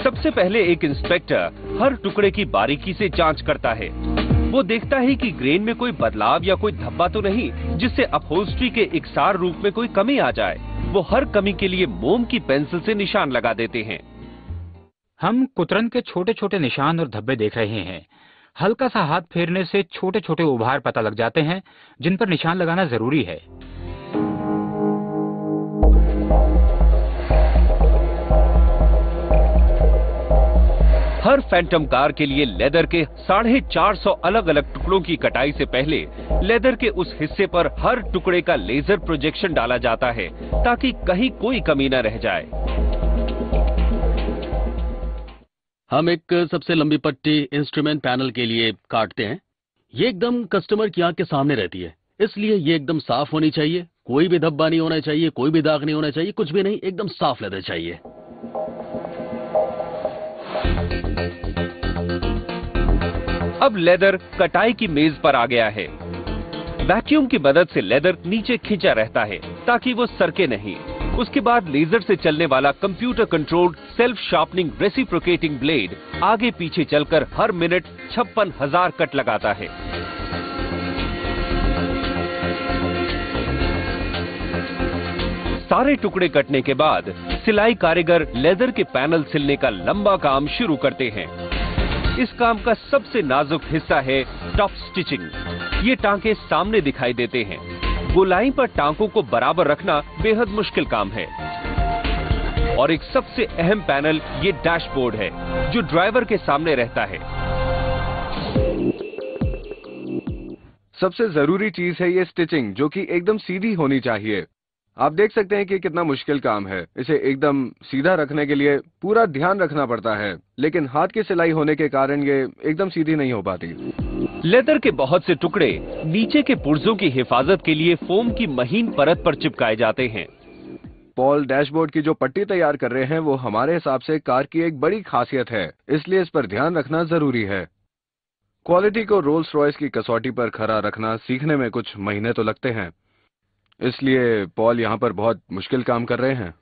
सबसे पहले एक इंस्पेक्टर हर टुकड़े की बारीकी से जाँच करता है। वो देखता है कि ग्रेन में कोई बदलाव या कोई धब्बा तो नहीं, जिससे अपहोल्स्ट्री के इकसार रूप में कोई कमी आ जाए। वो हर कमी के लिए मोम की पेंसिल से निशान लगा देते हैं। हम कुतरन के छोटे छोटे निशान और धब्बे देख रहे हैं। हल्का सा हाथ फेरने से छोटे छोटे उभार पता लग जाते हैं, जिन पर निशान लगाना ज़रूरी है। हर फैंटम कार के लिए लेदर के साढ़े चार सौ अलग अलग टुकड़ों की कटाई से पहले लेदर के उस हिस्से पर हर टुकड़े का लेजर प्रोजेक्शन डाला जाता है, ताकि कहीं कोई कमी न रह जाए। हम एक सबसे लंबी पट्टी इंस्ट्रूमेंट पैनल के लिए काटते हैं। ये एकदम कस्टमर की आँख के सामने रहती है, इसलिए ये एकदम साफ़ होनी चाहिए। कोई भी धब्बा नहीं होना चाहिए, कोई भी दाग नहीं होना चाहिए, कुछ भी नहीं, एकदम साफ़ लेदर चाहिए। अब लेदर कटाई की मेज पर आ गया है। वैक्यूम की मदद से लेदर नीचे खींचा रहता है, ताकि वो सरके नहीं। उसके बाद लेजर से चलने वाला computer controlled self sharpening reciprocating blade आगे पीछे चलकर हर मिनट छप्पन हज़ार कट लगाता है। सारे टुकड़े कटने के बाद सिलाई कारीगर लेदर के पैनल सिलने का लंबा काम शुरू करते हैं। इस काम का सबसे नाजुक हिस्सा है टॉप स्टिचिंग। ये टांके सामने दिखाई देते हैं। गोलाई पर टांकों को बराबर रखना बेहद मुश्किल काम है। और एक सबसे अहम पैनल ये डैशबोर्ड है, जो ड्राइवर के सामने रहता है। सबसे ज़रूरी चीज़ है ये स्टिचिंग, जो कि एकदम सीधी होनी चाहिए। आप देख सकते हैं कि कितना मुश्किल काम है। इसे एकदम सीधा रखने के लिए पूरा ध्यान रखना पड़ता है लेकिन हाथ की सिलाई होने के कारण ये एकदम सीधी नहीं हो पाती। लेदर के बहुत से टुकड़े नीचे के पुर्जों की हिफाजत के लिए फोम की महीन परत पर चिपकाए जाते हैं। पॉल डैशबोर्ड की जो पट्टी तैयार कर रहे हैं वो हमारे हिसाब से कार की एक बड़ी खासियत है इसलिए इस पर ध्यान रखना ज़रूरी है। क्वालिटी को रोल्स रॉयस की कसौटी पर खरा रखना सीखने में कुछ महीने तो लगते हैं। इसलिए पॉल यहाँ पर बहुत मुश्किल काम कर रहे हैं।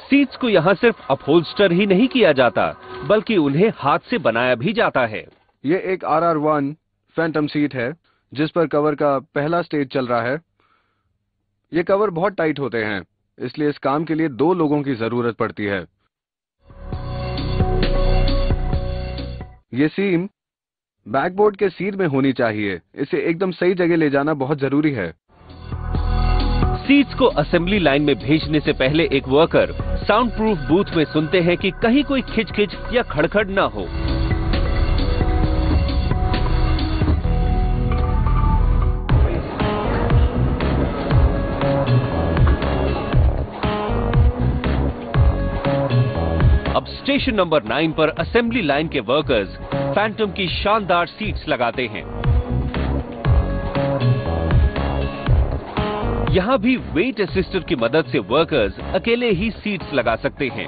सीट्स को यहाँ सिर्फ़ अपहोल्स्टर ही नहीं किया जाता बल्कि उन्हें हाथ से बनाया भी जाता है। ये एक R R one Phantom seat है जिस पर कवर का पहला स्टेज चल रहा है। ये कवर बहुत टाइट होते हैं इसलिए इस काम के लिए दो लोगों की ज़रूरत पड़ती है। ये सीम बैकबोर्ड के सीध में होनी चाहिए। इसे एकदम सही जगह ले जाना बहुत ज़रूरी है। सीट्स को असेंबली लाइन में भेजने से पहले एक वर्कर साउंड प्रूफ बूथ में सुनते हैं कि कहीं कोई खिच खिच या खड़खड़ ना हो। स्टेशन नंबर नाइन पर असेंबली लाइन के वर्कर्स फैंटम की शानदार सीट्स लगाते हैं। यहाँ भी वेट असिस्टर की मदद से वर्कर्स अकेले ही सीट्स लगा सकते हैं।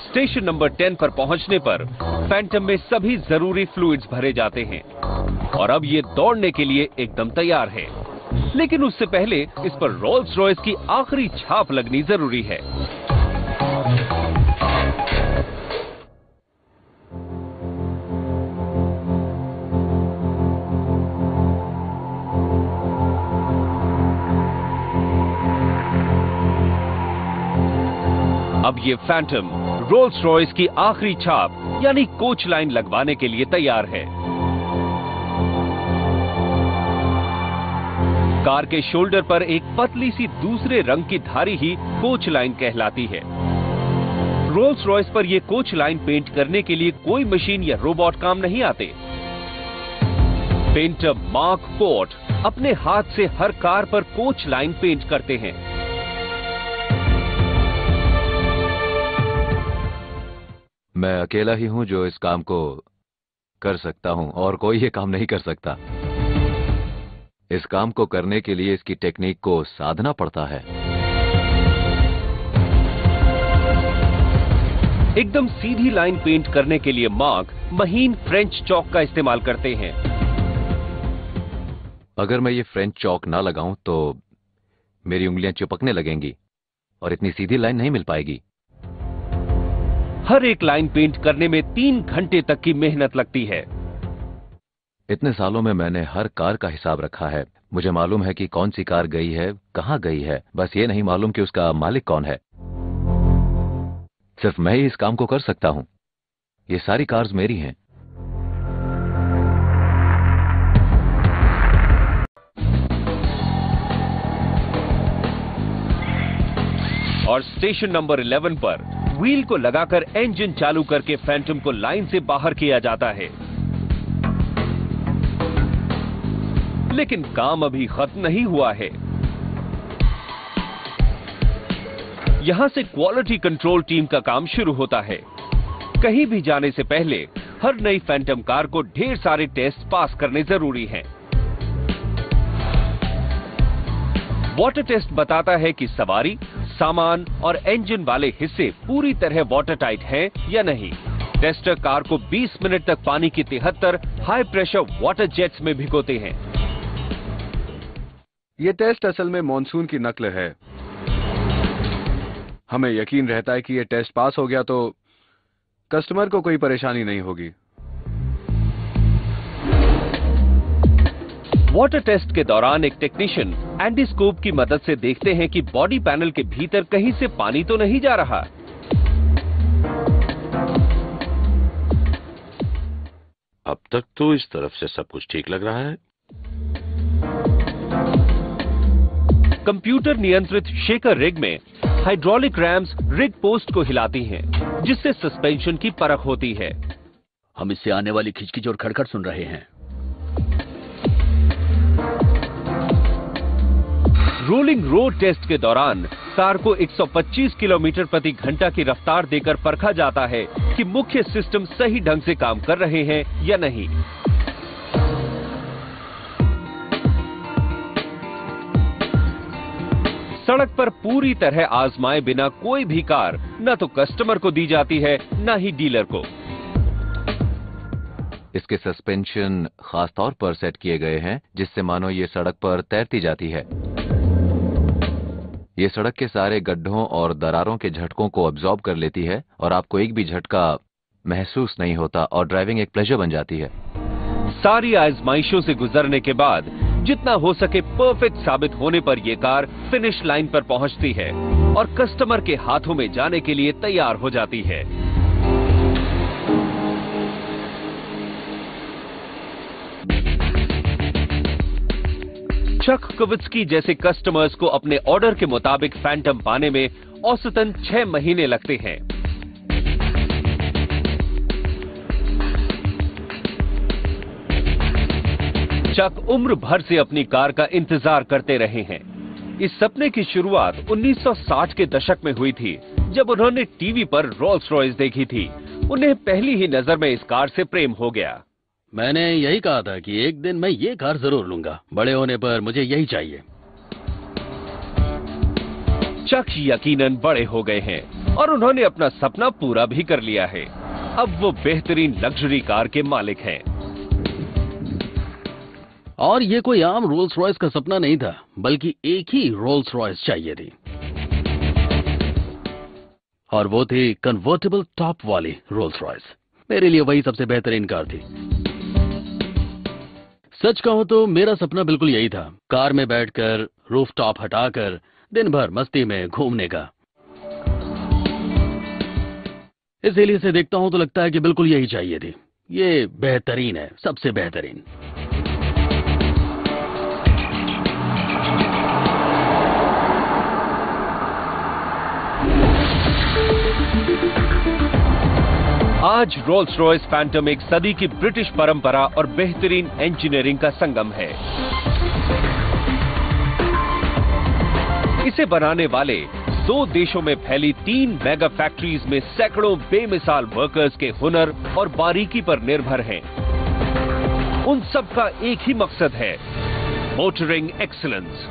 स्टेशन नंबर 10 पर पहुँचने पर फैंटम में सभी ज़रूरी फ्लूइड्स भरे जाते हैं। और अब ये दौड़ने के लिए एकदम तैयार है। लेकिन उससे पहले इस पर रोल्स रॉयस की आखिरी छाप लगनी ज़रूरी है। अब ये फैंटम रोल्स रॉयस की आखिरी छाप, यानी कोच लाइन लगवाने के लिए तैयार है। कार के शोल्डर पर एक पतली सी दूसरे रंग की धारी ही कोच लाइन कहलाती है। रोल्स रॉयस पर यह कोच लाइन पेंट करने के लिए कोई मशीन या रोबोट काम नहीं आते। पेंटर मार्क पोर्ट अपने हाथ से हर कार पर कोच लाइन पेंट करते हैं। मैं अकेला ही हूँ जो इस काम को कर सकता हूँ और कोई ये काम नहीं कर सकता। इस काम को करने के लिए इसकी टेक्निक को साधना पड़ता है। एकदम सीधी लाइन पेंट करने के लिए मार्क महीन फ्रेंच चौक का इस्तेमाल करते हैं। अगर मैं ये फ्रेंच चौक ना लगाऊँ तो मेरी उंगलियाँ चिपकने लगेंगी और इतनी सीधी लाइन नहीं मिल पाएगी। हर एक लाइन पेंट करने में तीन घंटे तक की मेहनत लगती है। इतने सालों में मैंने हर कार का हिसाब रखा है। मुझे मालूम है कि कौन सी कार गई है, कहाँ गई है। बस ये नहीं मालूम कि उसका मालिक कौन है। सिर्फ़ मैं ही इस काम को कर सकता हूँ। ये सारी कार्स मेरी हैं। और स्टेशन नंबर 11 पर व्हील को लगाकर इंजन चालू करके फैंटम को लाइन से बाहर किया जाता है। लेकिन काम अभी खत्म नहीं हुआ है। यहाँ से क्वालिटी कंट्रोल टीम का काम शुरू होता है। कहीं भी जाने से पहले हर नई फैंटम कार को ढेर सारे टेस्ट पास करने ज़रूरी हैं। वाटर टेस्ट बताता है कि सवारी, सामान और इंजन वाले हिस्से पूरी तरह वाटर टाइट हैं या नहीं। टेस्टर कार को 20 मिनट तक पानी की तिहत्तर हाई प्रेशर वाटर जेट्स में भिगोते हैं। ये टेस्ट असल में मानसून की नकल है। हमें यकीन रहता है कि ये टेस्ट पास हो गया तो कस्टमर को कोई परेशानी नहीं होगी। वाटर टेस्ट के दौरान एक टेक्नीशियन एंडीस्कोप की मदद से देखते हैं कि बॉडी पैनल के भीतर कहीं से पानी तो नहीं जा रहा। अब तक तो इस तरफ़ से सब कुछ ठीक लग रहा है। कंप्यूटर नियंत्रित शेकर रिग में हाइड्रोलिक रैम्स रिग पोस्ट को हिलाती हैं, जिससे सस्पेंशन की परख होती है। हम इससे आने वाली खिचखिच और खड़खड़ सुन रहे हैं। रोलिंग रोड टेस्ट के दौरान कार को 125 किलोमीटर प्रति घंटा की रफ्तार देकर परखा जाता है कि मुख्य सिस्टम सही ढंग से काम कर रहे हैं या नहीं। सड़क पर पूरी तरह आजमाए बिना कोई भी कार न तो कस्टमर को दी जाती है, न ही डीलर को। इसके सस्पेंशन खास तौर पर सेट किए गए हैं, जिससे मानो ये सड़क पर तैरती जाती है। ये सड़क के सारे गड्ढों और दरारों के झटकों को अब्जॉर्ब कर लेती है और आपको एक भी झटका महसूस नहीं होता और ड्राइविंग एक प्लेजर बन जाती है। सारी आजमाइशों से गुजरने के बाद जितना हो सके परफेक्ट साबित होने पर ये कार फिनिश लाइन पर पहुँचती है और कस्टमर के हाथों में जाने के लिए तैयार हो जाती है। चक कवित्सकी जैसे कस्टमर्स को अपने ऑर्डर के मुताबिक फैंटम पाने में औसतन छह महीने लगते हैं। चक उम्र भर से अपनी कार का इंतज़ार करते रहे हैं। इस सपने की शुरुआत 1960 के दशक में हुई थी जब उन्होंने टीवी पर रोल्स रॉयस देखी थी। उन्हें पहली ही नज़र में इस कार से प्रेम हो गया। मैंने यही कहा था कि एक दिन मैं ये कार ज़रूर लूँगा। बड़े होने पर मुझे यही चाहिए। चक यकीनन बड़े हो गए हैं और उन्होंने अपना सपना पूरा भी कर लिया है। अब वो बेहतरीन लग्जरी कार के मालिक हैं। और ये कोई आम रोल्स रॉयस का सपना नहीं था, बल्कि एक ही रोल्स रॉयस चाहिए थी। और वो थी कन्वर्टेबल टॉप वाली रोल्स रॉयस मेरे लिए वही सबसे बेहतरीन कार थी। सच कहूँ तो मेरा सपना बिल्कुल यही था, कार में बैठकर रूफ टॉप हटाकर दिन भर मस्ती में घूमने का। इसीलिए से देखता हूँ तो लगता है कि बिल्कुल यही चाहिए थी। ये बेहतरीन है, सबसे बेहतरीन। आज रोल्स रॉयस फैंटम एक सदी की ब्रिटिश परंपरा और बेहतरीन इंजीनियरिंग का संगम है। इसे बनाने वाले दो देशों में फैली तीन मेगा फैक्ट्रीज में सैकड़ों बेमिसाल वर्कर्स के हुनर और बारीकी पर निर्भर हैं। उन सब का एक ही मकसद है मोटरिंग एक्सीलेंस